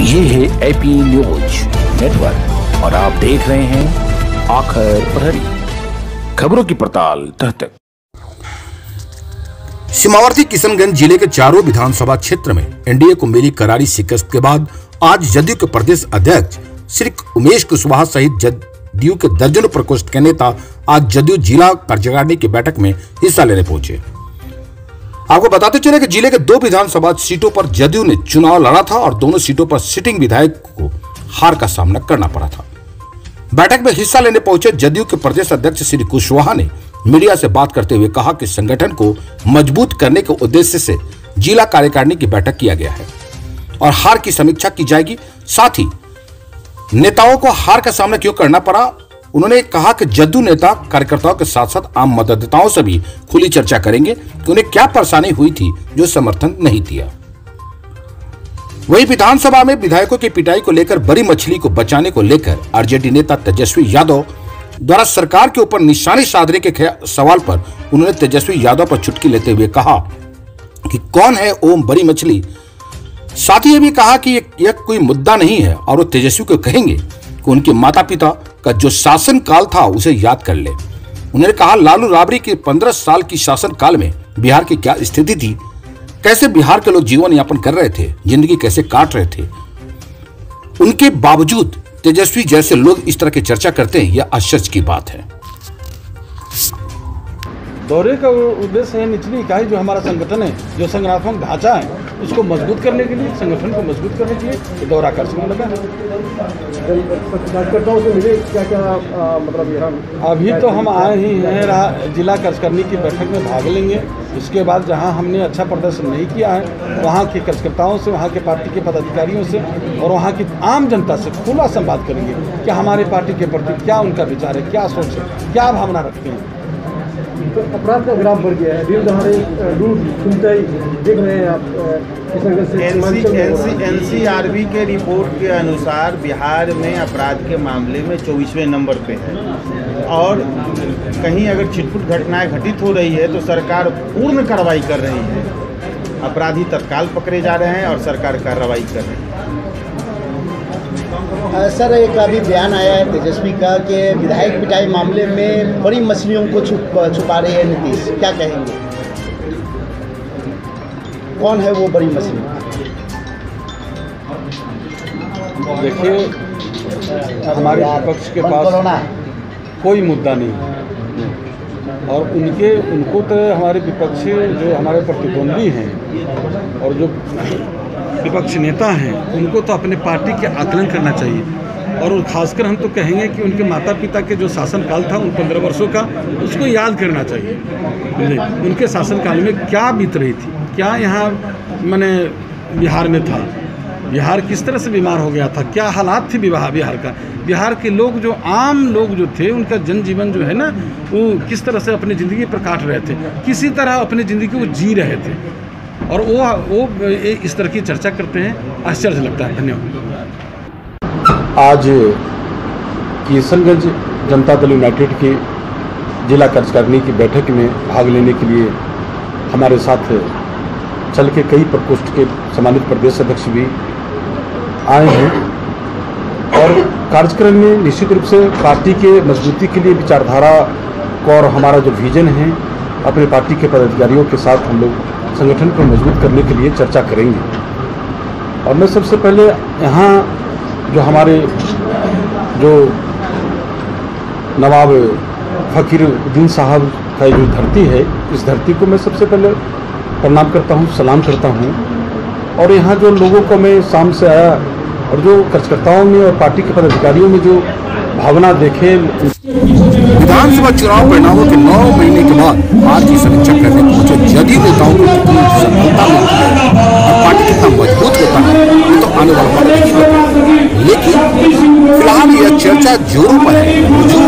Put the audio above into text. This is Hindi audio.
ये है एपी न्यूज़ नेटवर्क और आप देख रहे हैं आखिर प्रहरी। खबरों की पड़ताल तह तक सीमावर्ती किशनगंज ज़िले के चारों विधानसभा क्षेत्र में एनडीए को मिली करारी शिकस्त के बाद आज जदयू के प्रदेश अध्यक्ष श्री उमेश कुशवाहा सहित जदयू के दर्जनों प्रकोष्ठ के नेता आज जदयू जिला कार्यकारिणी की बैठक में हिस्सा लेने पहुँचे। आपको बताते चले कि ज़िले के दो विधानसभा सीटों पर जदयू ने चुनाव लड़ा था और दोनों सीटों पर सिटिंग विधायक को हार का सामना करना पड़ा था। बैठक में हिस्सा लेने पहुँचे जदयू के प्रदेश अध्यक्ष श्री कुशवाहा ने मीडिया से बात करते हुए कहा कि संगठन को मज़बूत करने के उद्देश्य से जिला कार्यकारिणी की बैठक किया गया है और हार की समीक्षा की जाएगी। साथ ही नेताओं को हार का सामना क्यों करना पड़ा उन्होंने कहा कि जदयू नेता कार्यकर्ताओं के साथ साथ आम मतदाताओं से भी खुली चर्चा करेंगे कि उन्हें क्या परेशानी हुई थी जो समर्थन नहीं दिया। वही विधानसभा में विधायकों की पिटाई को लेकर बड़ी मछली को बचाने को लेकर आरजेडी नेता तेजस्वी यादव द्वारा सरकार के ऊपर निशाने साधने के सवाल पर उन्होंने तेजस्वी यादव पर चुटकी लेते हुए कहा कि कौन है ओम बड़ी मछली? साथ ही ये भी कहा कि यह कोई मुद्दा नहीं है और वो तेजस्वी को कहेंगे। कि उनके माता पिता का जो शासन काल था, उसे याद कर ले। उन्होंने कहा, लालू राबड़ी के पंद्रह साल की शासन काल में बिहार की क्या स्थिति थी? कैसे बिहार के लोग जीवन यापन कर रहे थे? ज़िंदगी कैसे काट रहे थे? उनके बावजूद तेजस्वी जैसे लोग इस तरह की चर्चा करते हैं, यह आश्चर्य की बात है। दौरे का उद्देश्य है निचली इकाई जो हमारा संगठन है, जो संगठनात्मक ढांचा है। उसको मज़बूत करने के लिए, संगठन को मज़बूत करने के लिए दौरा कर सकने लगा अभी तो हम आए ही हैं जिला कार्यकारिणी की बैठक में भाग लेंगे। उसके बाद जहाँ हमने अच्छा प्रदर्शन नहीं किया है, वहाँ के कार्यकर्ताओं से, वहाँ के पार्टी के पदाधिकारियों से और वहाँ की आम जनता से खुला संवाद करेंगे कि हमारे पार्टी के प्रति क्या उनका विचार है, क्या सोच है, क्या भावना रखते हैं। तो अपराध का ग्राफ बढ़ गया है दिन दहाड़े लूट सुनते ही देख रहे हैं आप एनसीआरबी के रिपोर्ट के अनुसार बिहार में अपराध के मामले में चौबीसवें नंबर पे है। और कहीं अगर छिटपुट घटनाएँ घटित हो रही है तो सरकार पूर्ण कार्रवाई कर रही है। अपराधी तत्काल पकड़े जा रहे हैं और सरकार कार्रवाई कर रही है। सर एक अभी बयान आया है तेजस्वी का कि विधायक पिटाई मामले में बड़ी मछलियों को छुप छुपा रहे हैं नीतीश। क्या कहेंगे? कौन है वो बड़ी मछली? देखिए हमारे विपक्ष के पास कोई मुद्दा नहीं। और उनके उनको तो हमारे विपक्ष जो हमारे प्रतिद्वंदी हैं और जो विपक्ष नेता हैं, उनको तो अपने पार्टी के आकलन करना चाहिए। और खासकर हम तो कहेंगे कि उनके माता पिता के जो शासनकाल था, उन पंद्रह वर्षों का, उसको याद करना चाहिए। उनके शासनकाल में क्या बीत रही थी? क्या यहाँ, मैंने बिहार में था? बिहार किस तरह से बीमार हो गया था? क्या हालात थे बिहार बिहार का? बिहार के लोग जो, आम लोग जो थे, उनका जनजीवन जो है ना, वो किस तरह से अपनी ज़िंदगी पर काट रहे थे? किसी तरह अपनी ज़िंदगी को जी रहे थे? और वो वो इस तरह की चर्चा करते हैं। आश्चर्य लगता है। धन्यवाद। आज किशनगंज जनता दल यूनाइटेड की जिला कार्यकारिणी की बैठक में भाग लेने के लिए हमारे साथ चल के कई प्रकोष्ठ के सम्मानित प्रदेश अध्यक्ष भी आए हैं और कार्यक्रम में निश्चित रूप से पार्टी के मजबूती के लिए विचारधारा और हमारा जो विजन है, अपने पार्टी के पदाधिकारियों के साथ हम लोग संगठन को मज़बूत करने के लिए चर्चा करेंगे। और मैं सबसे पहले यहाँ जो हमारे जो नवाब फ़कीर उद्दीन साहब का जो धरती है, इस धरती को मैं सबसे पहले प्रणाम करता हूँ, सलाम करता हूँ। और यहाँ जो लोगों को मैं शाम से आया और जो कार्यकर्ताओं में और पार्टी के पदाधिकारियों में जो भावना देखे। विधानसभा चुनाव परिणामों के नौ महीने के बाद की समीक्षा करने पहुँचे। जदयू नेताओं को सफलता मिलती है और पार्टी कितना मज़बूत होता है, ये तो आने वाला वक्त लेकिन फ़िलहाल यह चर्चा जोरों पर है जो